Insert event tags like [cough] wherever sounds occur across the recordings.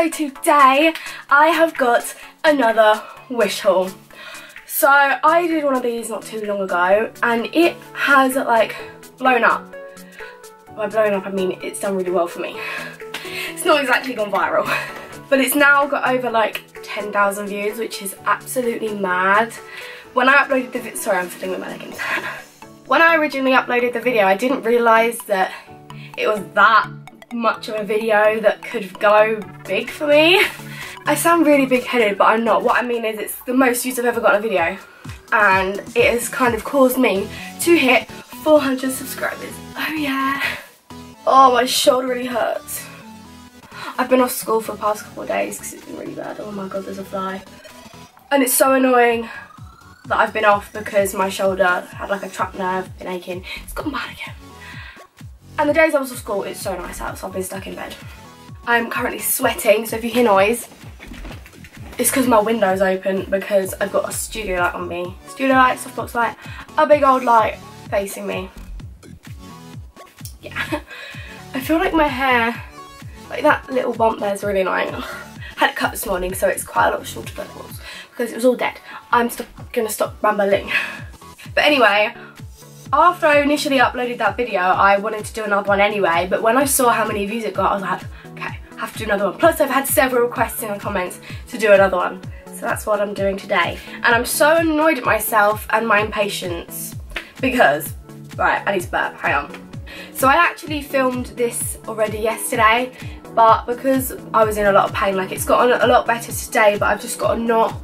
so today I have got another wish haul. So I did one of these not too long ago and it has like blown up. By blown up I mean it's done really well for me. It's not exactly gone viral [laughs] but it's now got over like 10,000 views which is absolutely mad. When I uploaded the sorry I'm fiddling with my leggings. [laughs] when I originally uploaded the video I didn't realise that it was that much of a video that could go big for me. I sound really big-headed, but I'm not. What I mean is it's the most views I've ever got on a video. And it has kind of caused me to hit 400 subscribers. Oh yeah. Oh, my shoulder really hurts. I've been off school for the past couple of days because it's been really bad. Oh my god, there's a fly. And it's so annoying that I've been off because my shoulder had like a trapped nerve, been aching. It's gone bad again. And the days I was off school, it's so nice out, so I've been stuck in bed. I'm currently sweating, so if you hear noise, it's because my window's open because I've got a studio light on me. Studio light, softbox light, a big old light facing me. Yeah. [laughs] I feel like my hair, like that little bump there is really annoying. [laughs] Had it cut this morning, so it's quite a lot shorter than it was because it was all dead. I'm gonna stop rambling. [laughs] But anyway, after I initially uploaded that video, I wanted to do another one anyway, but when I saw how many views it got, I was like, okay, I have to do another one. Plus, I've had several requests in the comments to do another one. So that's what I'm doing today. And I'm so annoyed at myself and my impatience because, right, I need to burp, hang on. So I actually filmed this already yesterday, but because I was in a lot of pain, like it's gotten a lot better today, but I've just got to not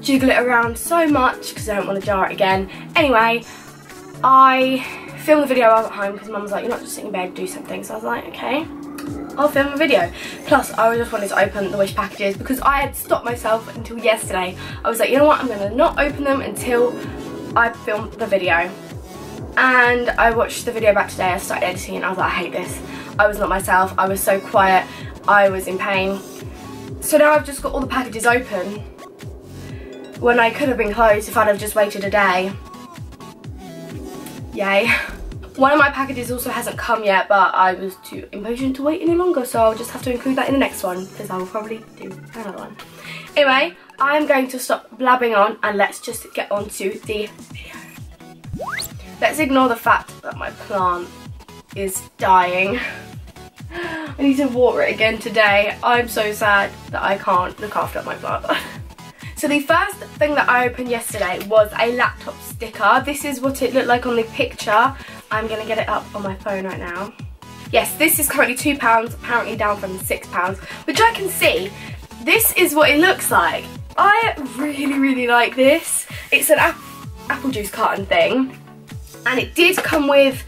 jiggle it around so much because I don't want to jar it again. Anyway, I filmed the video I was at home because mum was like, you're not just sitting in bed, do something. So I was like, okay, I'll film a video. Plus, I just wanted to open the Wish packages because I had stopped myself until yesterday. I was like, you know what, I'm going to not open them until I film the video. And I watched the video back today, I started editing and I was like, I hate this. I was not myself, I was so quiet, I was in pain. So now I've just got all the packages open when I could have been closed if I'd have just waited a day. Yay. One of my packages also hasn't come yet, but I was too impatient to wait any longer, so I'll just have to include that in the next one, because I will probably do another one. Anyway, I'm going to stop blabbing on, and let's just get on to the video. Let's ignore the fact that my plant is dying. [gasps] I need to water it again today. I'm so sad that I can't look after my plant. [laughs] So the first thing that I opened yesterday was a laptop sticker. This is what it looked like on the picture. I'm going to get it up on my phone right now. Yes, this is currently £2, apparently down from £6, which I can see. This is what it looks like. I really, really like this. It's an ap apple juice carton thing. And it did come with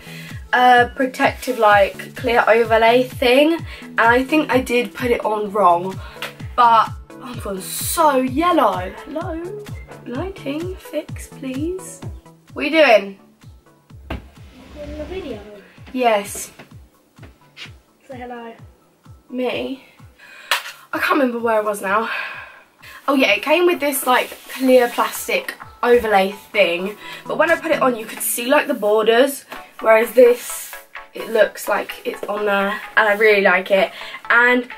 a protective like clear overlay thing. And I think I did put it on wrong. But I'm feeling so yellow. Hello? Lighting, fix please. What are you doing? In the video. Yes. Say hello. Me? I can't remember where I was now. Oh yeah, it came with this like clear plastic overlay thing. But when I put it on, you could see like the borders. Whereas this, it looks like it's on there. And I really like it. And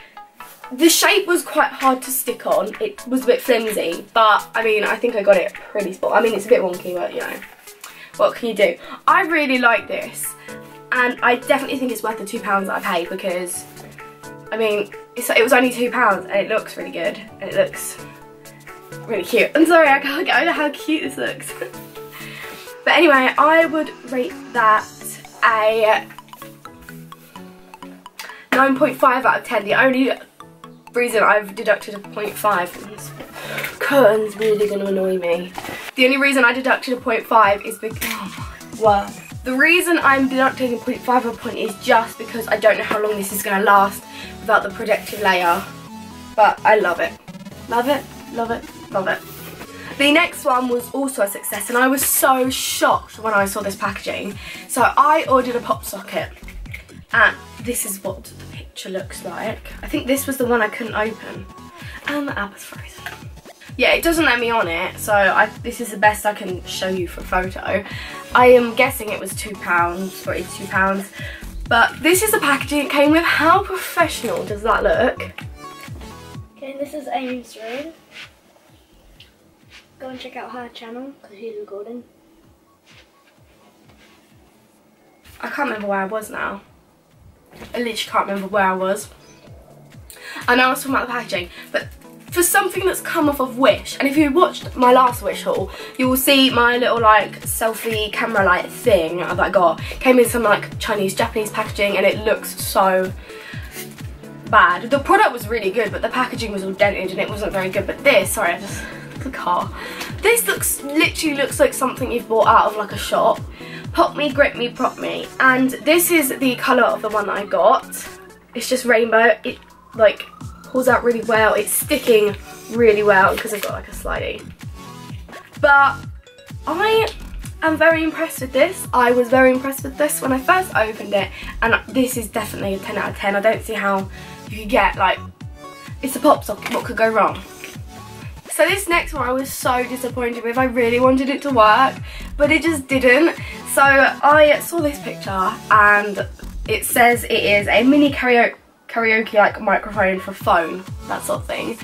the shape was quite hard to stick on. It was a bit flimsy, but I mean, I think I got it pretty spot. I mean, it's a bit wonky, but you know, what can you do? I really like this, and I definitely think it's worth the £2 that I paid because, I mean, it was only £2 and it looks really good, and it looks really cute. I'm sorry, I can't get over how cute this looks. [laughs] but anyway, I would rate that a 9.5 out of 10. The only reason I've deducted a 0.5 curtain's really going to annoy me. The only reason I deducted a 0.5 is because, oh my. The reason I'm deducting a 0.5 of a point is just because I don't know how long this is going to last without the protective layer. But I love it. Love it, love it, love it. The next one was also a success and I was so shocked when I saw this packaging. So I ordered a pop socket and this is what the picture looks like. I think this was the one I couldn't open. And the app is frozen. Yeah, it doesn't let me on it, so I, this is the best I can show you for a photo. I am guessing it was £2, or it's £2. But this is the packaging it came with. How professional does that look? Okay, this is Amy's room. Go and check out her channel because she's recording. I can't remember where I was now. I literally can't remember where I was. Know I was talking about the packaging, but for something that's come off of Wish, and if you watched my last Wish haul, you will see my little like selfie camera light thing that I got came in some like Chinese, Japanese packaging and it looks so bad. The product was really good, but the packaging was all dented and it wasn't very good. But this, sorry, I just, the car. This looks, literally looks like something you've bought out of like a shop. Pop me, grip me, prop me. And this is the colour of the one that I got. It's just rainbow. It like pulls out really well. It's sticking really well because I've got like a slidey. But I am very impressed with this. I was very impressed with this when I first opened it and this is definitely a 10 out of 10. I don't see how you could get like, it's a pop socket, what could go wrong? So this next one I was so disappointed with. I really wanted it to work, but it just didn't. So I saw this picture and it says it is a mini karaoke karaoke like microphone for phone, that sort of thing.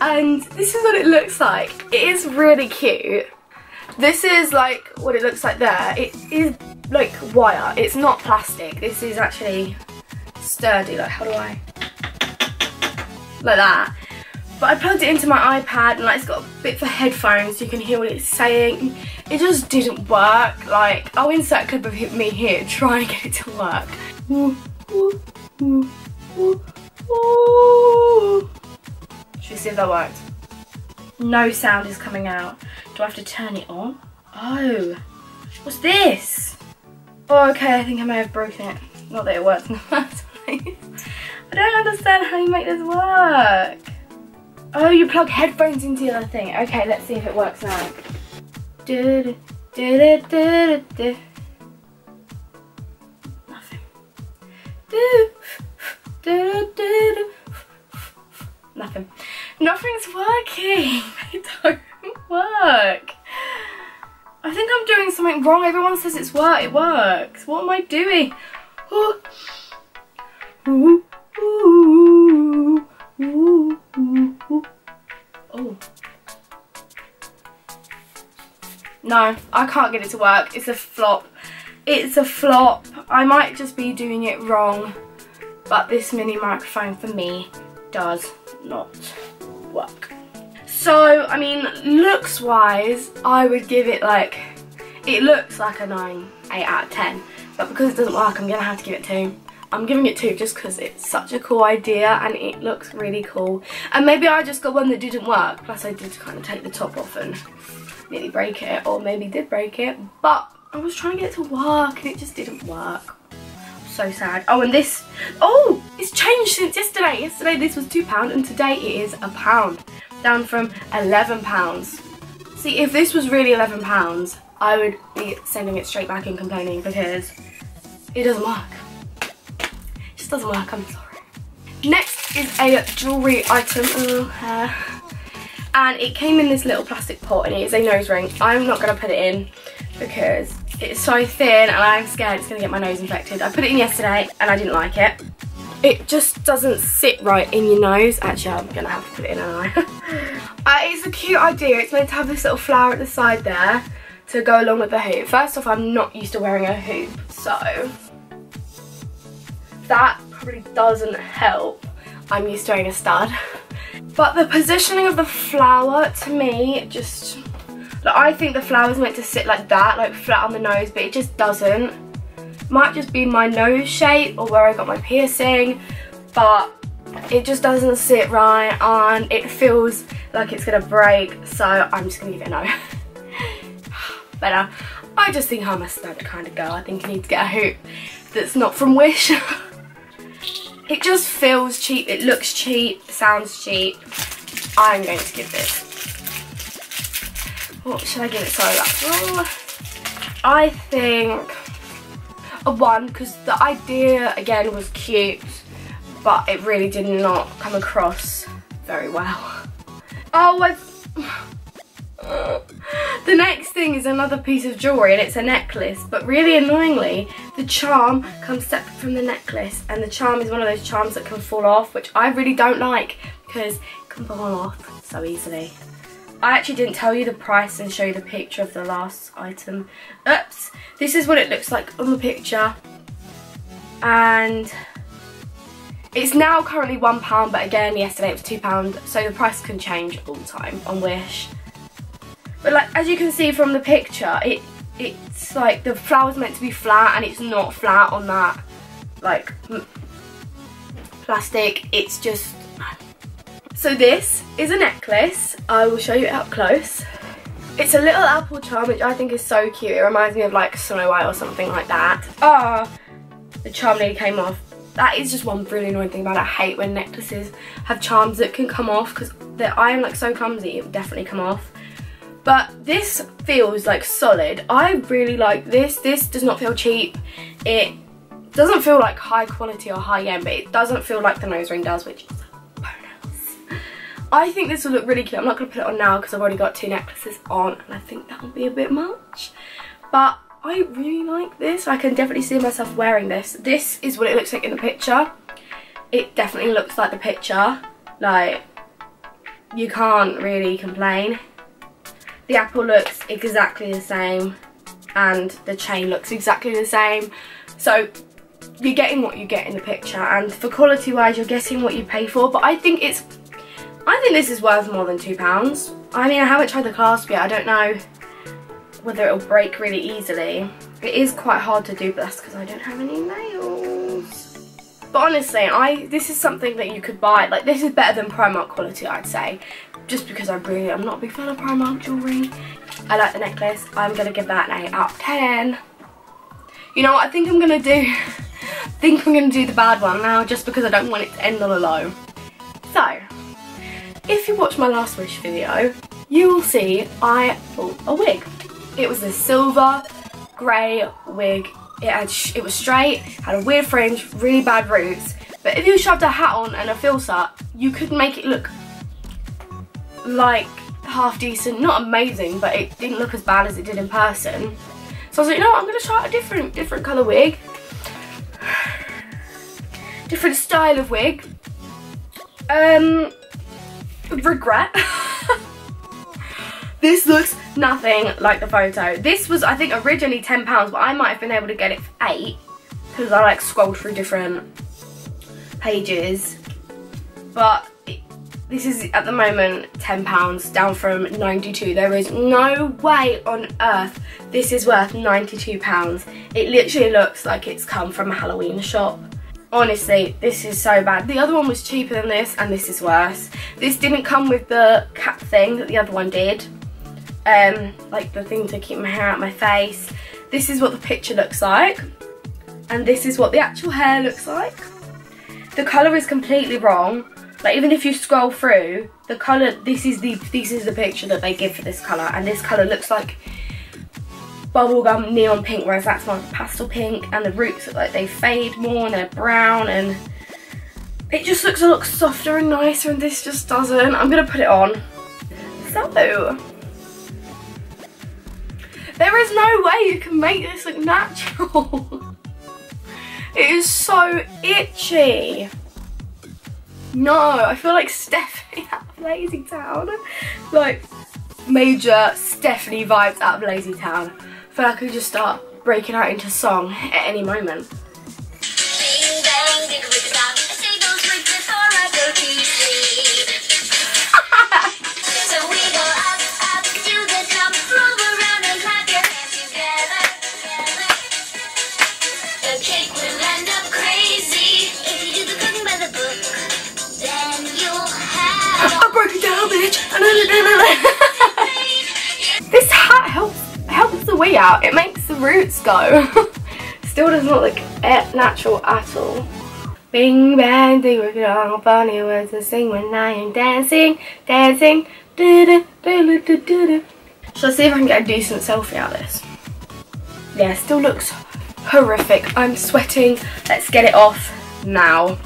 And this is what it looks like. It is really cute. This is like what it looks like there. It is like wire. It's not plastic. This is actually sturdy. Like how do I? Like that. But I plugged it into my iPad and like it's got a bit for headphones so you can hear what it's saying. It just didn't work. Like I'll insert clip of me here [laughs] trying to get it to work. Should we see if that worked? No sound is coming out. Do I have to turn it on? Oh, what's this? Oh, okay, I think I may have broken it. Not that it works in the first place. I don't understand how you make this work. Oh, you plug headphones into the other thing. Okay, let's see if it works now. Nothing. Nothing. Nothing's working. [laughs] They don't work. I think I'm doing something wrong. Everyone says it's work. It works. What am I doing? Ooh. Ooh. Ooh. Ooh. No, I can't get it to work. It's a flop. It's a flop. I might just be doing it wrong. But this mini microphone for me does not work. So, I mean, looks wise, I would give it like, it looks like a 9, 8 out of 10. But because it doesn't work, I'm going to have to give it 2. I'm giving it 2 just because it's such a cool idea and it looks really cool. And maybe I just got one that didn't work. Plus I did kind of take the top off and nearly break it. Or maybe did break it. But I was trying to get it to work and it just didn't work so sad. Oh, and this, oh, it's changed since yesterday. Yesterday this was £2 and today it is a pound, down from £11. See, if this was really £11, I would be sending it straight back and complaining because it doesn't work. Doesn't work, I'm sorry. Next is a jewellery item. Uh, and it came in this little plastic pot and it is a nose ring. I'm not going to put it in because it's so thin and I'm scared it's going to get my nose infected. I put it in yesterday and I didn't like it. It just doesn't sit right in your nose. Actually, I'm going to have to put it in, aren't I? [laughs] uh, it's a cute idea. It's meant to have this little flower at the side there to go along with the hoop. First off, I'm not used to wearing a hoop, so that probably doesn't help. I'm used to wearing a stud. But the positioning of the flower, to me, just like, I think the flower's meant to sit like that, like flat on the nose, but it just doesn't. Might just be my nose shape or where I got my piercing, but it just doesn't sit right and it feels like it's gonna break, so I'm just gonna give it a no. Better. I just think I'm a stud kind of girl. I think I need to get a hoop that's not from Wish. [laughs] it just feels cheap, it looks cheap, sounds cheap. I'm going to give this what should I give it? Sorry. I think a one because the idea again was cute, but it really did not come across very well. Oh, I've... the next thing is another piece of jewellery and it's a necklace but really annoyingly the charm comes separate from the necklace and the charm is one of those charms that can fall off which I really don't like because it can fall off so easily. I actually didn't tell you the price and show you the picture of the last item. Oops. This is what it looks like on the picture. And it's now currently £1, but again, yesterday it was £2, so the price can change all the time on Wish. But like, as you can see from the picture, it it's like the flower's meant to be flat and it's not flat on that like plastic. It's just so this is a necklace. I will show you it up close. It's a little apple charm which I think is so cute. It reminds me of like Snow White or something like that. Ah, oh, the charm nearly came off. That is just one really annoying thing about it. I hate when necklaces have charms that can come off because I am like so clumsy. It would definitely come off. But this feels like solid. I really like this. This does not feel cheap. It doesn't feel like high quality or high end, but it doesn't feel like the nose ring does, which is bonus. I think this will look really cute. I'm not going to put it on now because I've already got two necklaces on and I think that will be a bit much. But I really like this. I can definitely see myself wearing this. This is what it looks like in the picture. It definitely looks like the picture. Like, you can't really complain. The apple looks exactly the same and the chain looks exactly the same. So you're getting what you get in the picture and for quality wise you're getting what you pay for but I think it's I think this is worth more than £2. I mean, I haven't tried the clasp yet. I don't know whether it'll break really easily. It is quite hard to do, but that's because I don't have any nails. But honestly, I this is something that you could buy. Like, this is better than Primark quality, I'd say. Just because I really, I'm not a big fan of Primark jewellery. I like the necklace. I'm going to give that an 8 out of 10. You know what I think I'm going to do? [laughs] I think I'm going to do the bad one now, just because I don't want it to end on a low. So, if you watch my last wish video, you will see I bought a wig. It was a silver grey wig. It had it was straight, had a weird fringe, really bad roots. But if you shoved a hat on and a filter, you could make it look like half decent, not amazing, but it didn't look as bad as it did in person. So I was like, you know what, I'm gonna try a different different colour wig. [sighs] different style of wig. Um regret. [laughs] this looks nothing like the photo. This was, I think, originally £10, but I might have been able to get it for 8 because I like scrolled through different pages. But this is at the moment £10 down from 92 There is no way on earth this is worth £92. It literally looks like it's come from a Halloween shop. Honestly, this is so bad. The other one was cheaper than this and this is worse. This didn't come with the cap thing that the other one did. Um, like the thing to keep my hair out my face. This is what the picture looks like. And this is what the actual hair looks like. The colour is completely wrong. Like even if you scroll through, the colour, this is the this is the picture that they give for this colour. And this colour looks like bubblegum neon pink, whereas that's more pastel pink, and the roots look like they fade more and they're brown, and it just looks a lot softer and nicer, and this just doesn't. I'm gonna put it on. So, there is no way you can make this look natural. [laughs] it is so itchy. No, I feel like Stephanie [laughs] at Lazy Town. Like, major Stephanie vibes out of Lazy Town I feel like I could just start breaking out into song at any moment. [laughs] bitch. the way out, it makes the roots go. [laughs] Still doesn't look like natural at all. Bing bang, it all funny words to sing when I am dancing, dancing, do do do do do do. So let's see if I can get a decent selfie out of this? Yeah, still looks horrific. I'm sweating. Let's get it off now.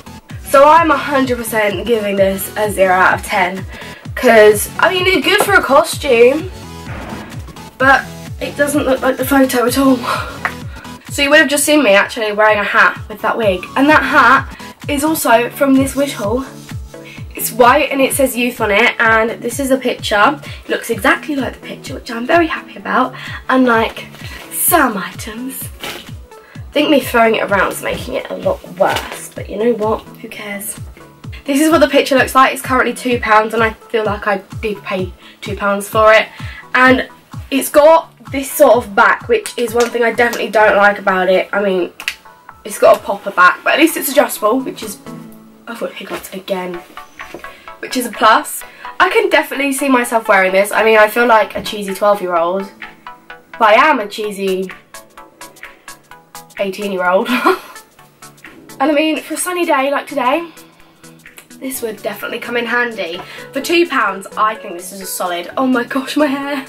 So I'm 100% giving this a 0 out of 10. Because, I mean, it's good for a costume. But it doesn't look like the photo at all. So you would have just seen me actually wearing a hat with that wig. And that hat is also from this wish haul. It's white and it says youth on it and this is a picture. It looks exactly like the picture which I'm very happy about unlike some items. I think me throwing it around is making it a lot worse but you know what, who cares. This is what the picture looks like. It's currently £2 and I feel like I did pay £2 for it. And it's got this sort of back, which is one thing I definitely don't like about it. I mean, it's got a popper back, but at least it's adjustable, which is, I've got hiccups again, which is a plus. I can definitely see myself wearing this. I mean, I feel like a cheesy 12 year old, but I am a cheesy 18 year old. [laughs] and I mean, for a sunny day like today, this would definitely come in handy. For £2, I think this is a solid. Oh my gosh, my hair.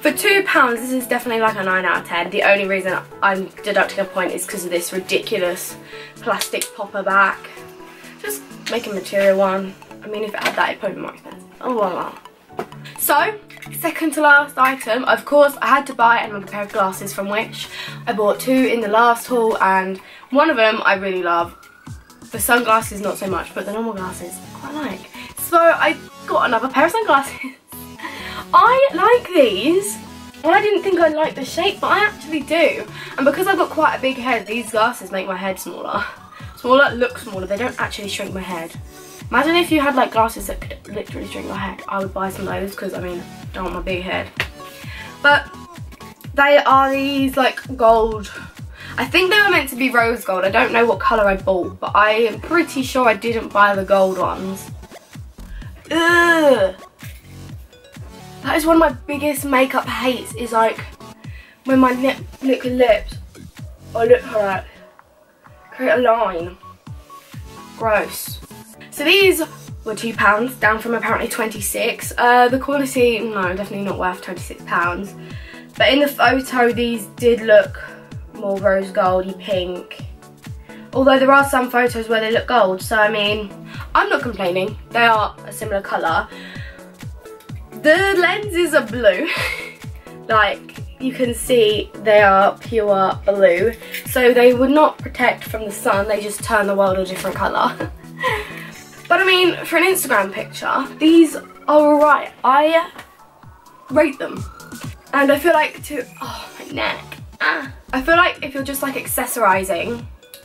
For £2, this is definitely like a 9 out of 10. The only reason I'm deducting a point is because of this ridiculous plastic popper back. Just make a material one. I mean, if it had that, it'd probably be more expensive. Oh, well. So, second to last item, of course, I had to buy another pair of glasses from Wish. I bought two in the last haul, and one of them I really love. The sunglasses, not so much, but the normal glasses, I quite like. So, I got another pair of sunglasses. [laughs] I like these. Well, I didn't think I'd like the shape, but I actually do. And because I've got quite a big head, these glasses make my head smaller. Smaller, look smaller, they don't actually shrink my head. Imagine if you had like glasses that could literally shrink your head. I would buy some of those because I mean, don't want my big head. But they are these like gold. I think they were meant to be rose gold. I don't know what colour I bought, but I am pretty sure I didn't buy the gold ones. Ugh. That is one of my biggest makeup hates is like when my lip, liquid lips, I look like create a line. Gross. So these were £2, down from apparently 26 uh, The quality, no, definitely not worth £26. But in the photo, these did look more rose goldy pink. Although there are some photos where they look gold, so I mean, I'm not complaining. They are a similar colour. The lenses are blue. [laughs] like, you can see they are pure blue. So they would not protect from the sun, they just turn the world a different colour. [laughs] but I mean, for an Instagram picture, these are alright. I rate them. And I feel like to, oh my neck. I feel like if you're just like accessorising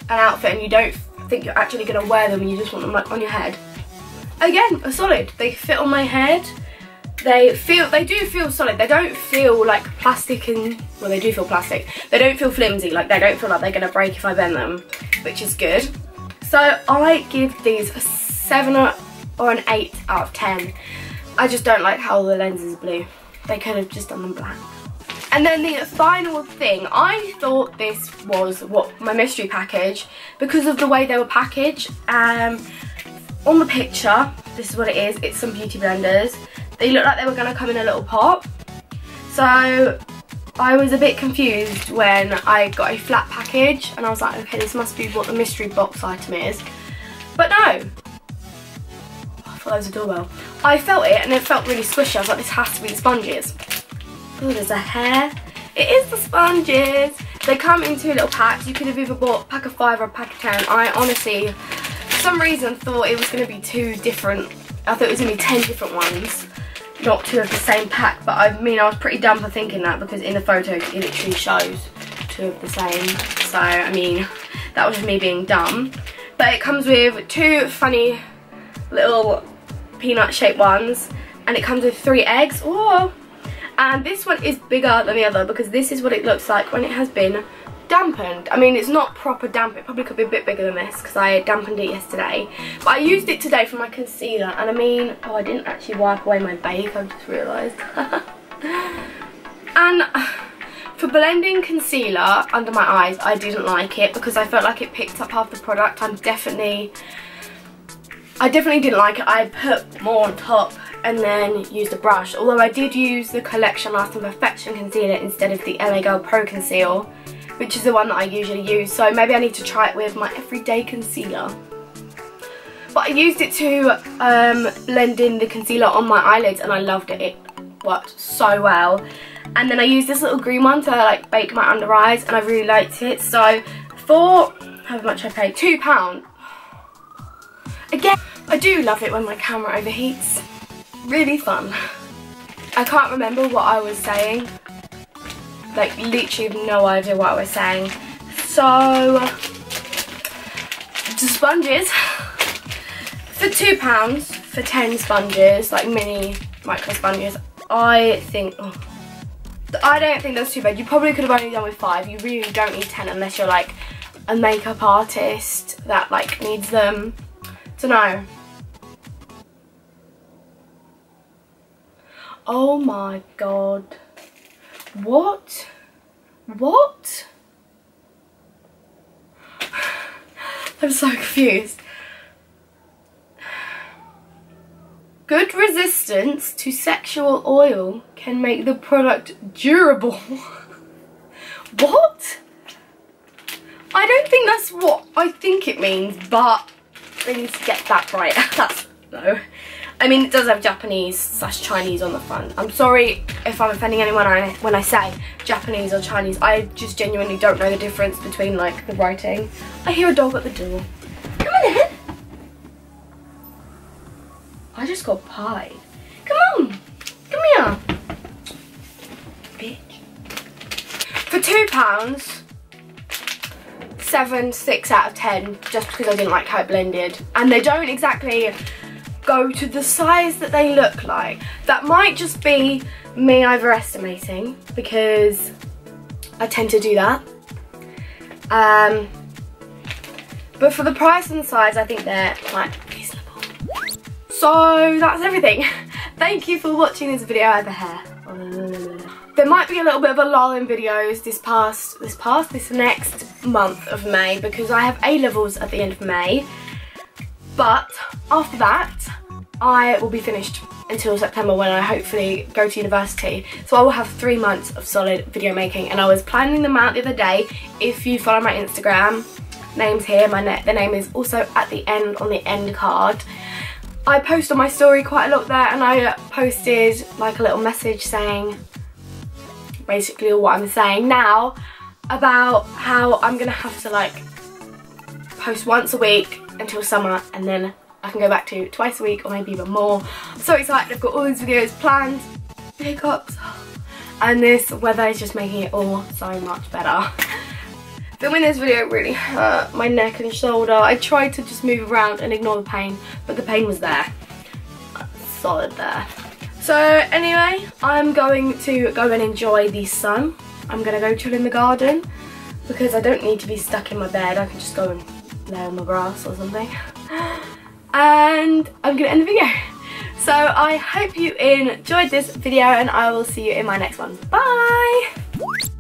an outfit and you don't think you're actually to wear them and you just want them like on your head. Again, a solid. They fit on my head. They feel, they do feel solid. They don't feel like plastic and, well they do feel plastic. They don't feel flimsy, like they don't feel like they're to break if I bend them, which is good. So I give these a 7 or an 8 out of 10. I just don't like how the lens is blue. They could have just done them black. And then the final thing, I thought this was what my mystery package because of the way they were packaged. Um, on the picture, this is what it is. It's some beauty blenders. They look like they were going to come in a little pot. So I was a bit confused when I got a flat package and I was like, okay, this must be what the mystery box item is. But no. I thought that was a doorbell. I felt it and it felt really squishy. I was like, this has to be the sponges. Oh, there's a hair. It is the sponges. They come in two little packs. You could have either bought a pack of five or a pack of ten. I honestly, for some reason, thought it was going to be two different. I thought it was going to be ten different ones, not two of the same pack. But I mean, I was pretty dumb for thinking that because in the photo it literally shows two of the same. So, I mean, that was me being dumb. But it comes with two funny little peanut shaped ones. And it comes with three eggs. Oh, and this one is bigger than the other because this is what it looks like when it has been dampened. I mean, it's not proper damp. It probably could be a bit bigger than this because I dampened it yesterday. But I used it today for my concealer. And I mean, oh, I didn't actually wipe away my bake. I've just realised. [laughs] and for blending concealer under my eyes, I didn't like it because I felt like it picked up half the product. I'm definitely... I definitely didn't like it. I put more on top and then used a brush. Although I did use the Collection Lasting Perfection Concealer instead of the LA Girl Pro Conceal, which is the one that I usually use. So maybe I need to try it with my everyday concealer. But I used it to um, blend in the concealer on my eyelids and I loved it. It worked so well. And then I used this little green one to like bake my under eyes and I really liked it. So for how much I paid, £2. Again, I do love it when my camera overheats. Really fun. I can't remember what I was saying. Like literally no idea what I was saying. So, the sponges for two pounds for 10 sponges, like mini micro sponges, I think, oh, I don't think that's too bad. You probably could have only done with five. You really don't need 10 unless you're like a makeup artist that like needs them. to know. Oh my god. What? What? [sighs] I'm so confused. Good resistance to sexual oil can make the product durable. [laughs] what? I don't think that's what I think it means, but I need to get that right. [laughs] that's no. I mean, it does have Japanese slash Chinese on the front. I'm sorry if I'm offending anyone when I say Japanese or Chinese. I just genuinely don't know the difference between like the writing. I hear a dog at the door. Come on in. I just got pie. Come on. Come here. Bitch. For two pounds, seven, six out of ten, just because I didn't like how it blended. And they don't exactly go to the size that they look like. That might just be me overestimating because I tend to do that. Um, but for the price and size, I think they're quite reasonable. So that's everything. [laughs] Thank you for watching this video. A hair. There might be a little bit of a lull in videos this past, this past, this next month of May because I have A-levels at the end of May. But after that, I will be finished until September when I hopefully go to university. So I will have three months of solid video making and I was planning them out the other day. If you follow my Instagram, name's here, my net, the name is also at the end on the end card. I post on my story quite a lot there and I posted like a little message saying basically what I'm saying now about how I'm gonna have to like post once a week until summer and then I can go back to twice a week or maybe even more. I'm so excited, I've got all these videos planned, pickups, and this weather is just making it all so much better. Filming this video really hurt my neck and shoulder. I tried to just move around and ignore the pain, but the pain was there. Solid there. So anyway, I'm going to go and enjoy the sun. I'm going to go chill in the garden because I don't need to be stuck in my bed. I can just go and lay on the grass or something. And I'm to end the video. So I hope you enjoyed this video and I will see you in my next one. Bye!